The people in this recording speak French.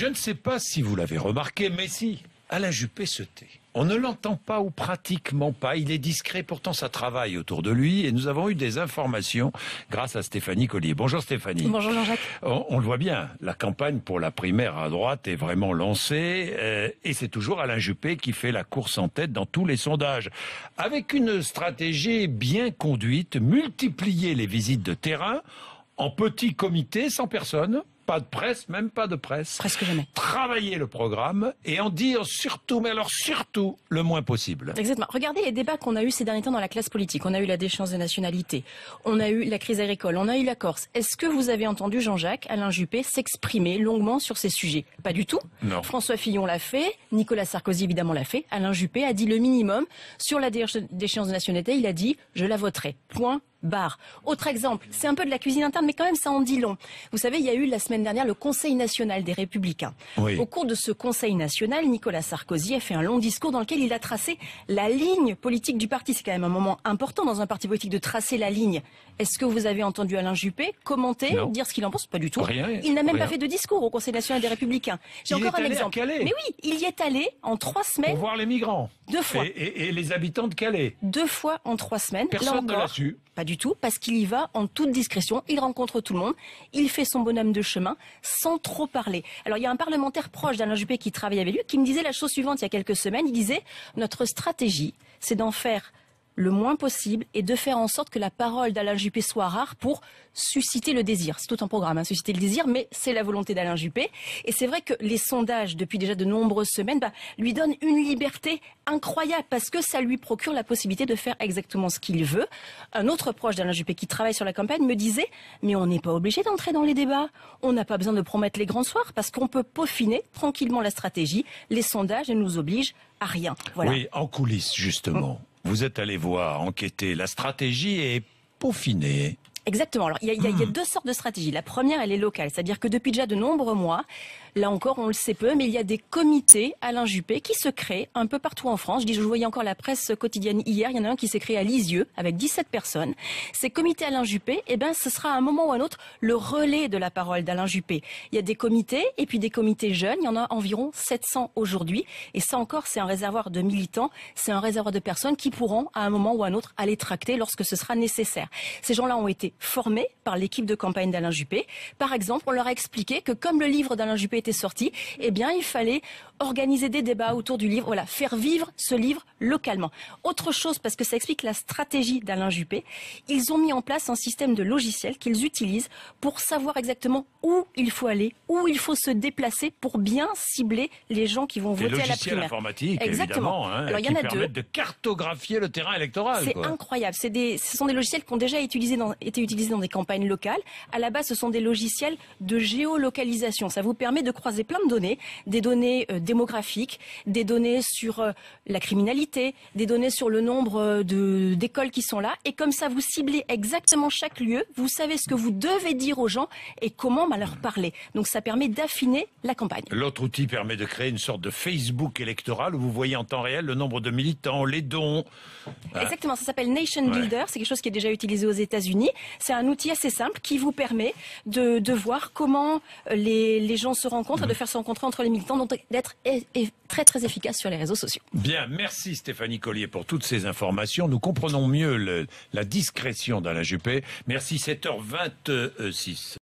Je ne sais pas si vous l'avez remarqué, mais si, Alain Juppé se tait. On ne l'entend pas ou pratiquement pas. Il est discret, pourtant ça travaille autour de lui. Et nous avons eu des informations grâce à Stéphanie Collier. Bonjour Stéphanie. Bonjour Jean-Jacques. On, on le voit bien, la campagne pour la primaire à droite est vraiment lancée. euh, et c'est toujours Alain Juppé qui fait la course en tête dans tous les sondages. Avec une stratégie bien conduite, multiplier les visites de terrain en petits comités sans personne. Pas de presse, même pas de presse Presque jamais. travailler le programme et en dire surtout, mais alors surtout, le moins possible. Exactement. Regardez les débats qu'on a eus ces derniers temps dans la classe politique. On a eu la déchéance de nationalité, on a eu la crise agricole, on a eu la Corse. Est-ce que vous avez entendu Jean-Jacques, Alain Juppé s'exprimer longuement sur ces sujets? Pas du tout. Non. François Fillon l'a fait, Nicolas Sarkozy évidemment l'a fait. Alain Juppé a dit le minimum sur la déch- déchéance de nationalité. Il a dit je la voterai. Point. Barre. Autre exemple, c'est un peu de la cuisine interne, mais quand même ça en dit long. Vous savez, il y a eu la semaine dernière le Conseil national des Républicains. Oui. Au cours de ce Conseil national, Nicolas Sarkozy a fait un long discours dans lequel il a tracé la ligne politique du parti. C'est quand même un moment important dans un parti politique de tracer la ligne. Est-ce que vous avez entendu Alain Juppé commenter, Non. dire ce qu'il en pense? Pas du tout. Rien, il n'a même rien. pas fait de discours au Conseil national des Républicains. J'ai encore est un allé à exemple. Calais. Mais oui, il y est allé en trois Pour semaines, voir les migrants. deux fois. Et, et- et les habitants de Calais. Deux fois en trois semaines. Là Personne ne l'a su. Pas du tout, parce qu'il y va en toute discrétion, il rencontre tout le monde, il fait son bonhomme de chemin sans trop parler. Alors il y a un parlementaire proche d'Alain Juppé qui travaille avec lui, qui me disait la chose suivante il y a quelques semaines, il disait notre stratégie, c'est d'en faire le moins possible et de faire en sorte que la parole d'Alain Juppé soit rare pour susciter le désir. C'est tout un programme, hein, susciter le désir, mais c'est la volonté d'Alain Juppé. Et c'est vrai que les sondages, depuis déjà de nombreuses semaines, bah, lui donnent une liberté incroyable parce que ça lui procure la possibilité de faire exactement ce qu'il veut. Un autre proche d'Alain Juppé qui travaille sur la campagne me disait, mais on n'est pas obligé d'entrer dans les débats. On n'a pas besoin de promettre les grands soirs parce qu'on peut peaufiner tranquillement la stratégie. Les sondages ne nous obligent à rien. Voilà. Oui, en coulisses, justement. Vous êtes allé voir, enquêter. La stratégie est peaufinée. Exactement. Alors, il y, a, il y a- il y a deux sortes de stratégies. La première, elle est locale, c'est-à-dire que depuis déjà de nombreux mois, là encore, on le sait peu, mais il y a des comités Alain Juppé qui se créent un peu partout en France. Je dis, je voyais encore la presse quotidienne hier, il y en a un qui s'est créé à Lisieux avec 17 personnes. Ces comités Alain Juppé, eh ben, ce sera à un moment ou à un autre le relais de la parole d'Alain Juppé. Il y a des comités et puis des comités jeunes. Il y en a environ 700 aujourd'hui. Et ça encore, c'est un réservoir de militants, c'est un réservoir de personnes qui pourront, à un moment ou à un autre, aller tracter lorsque ce sera nécessaire. Ces gens-là ont été formés par l'équipe de campagne d'Alain Juppé. Par exemple, on leur a expliqué que comme le livre d'Alain Juppé était sorti, eh bien, il fallait organiser des débats autour du livre, voilà, faire vivre ce livre localement. Autre chose, parce que ça explique la stratégie d'Alain Juppé, ils ont mis en place un système de logiciels qu'ils utilisent pour savoir exactement où il faut aller, où il faut se déplacer pour bien cibler les gens qui vont Des voter à la primaire. informatiques, Exactement. hein, Alors, il y en a deux. de cartographier le terrain électoral. C'est incroyable. Des, ce sont des logiciels qui ont déjà utilisé dans- été utilisés dans des campagnes locales. À la base, ce sont des logiciels de géolocalisation. Ça vous permet de croiser plein de données, des données euh, démographiques, des données sur euh, la criminalité, des données sur le nombre euh, d'écoles qui sont là. Et comme ça, vous ciblez exactement chaque lieu. Vous savez ce que vous devez dire aux gens et comment bah, leur parler. Donc, ça permet d'affiner la campagne. L'autre outil permet de créer une sorte de Facebook électoral où vous voyez en temps réel le nombre de militants, les dons. Exactement, ça s'appelle Nation Ouais. Builder, c'est quelque chose qui est déjà utilisé aux États-Unis. C'est un outil assez simple qui vous permet de, de voir comment euh, les, les gens se rencontrent, et de faire se rencontrer entre les militants, donc d'être e- e- très très efficace sur les réseaux sociaux. Bien, merci Stéphanie Collier pour toutes ces informations. Nous comprenons mieux la discrétion d'Alain Juppé. Merci, 7h26.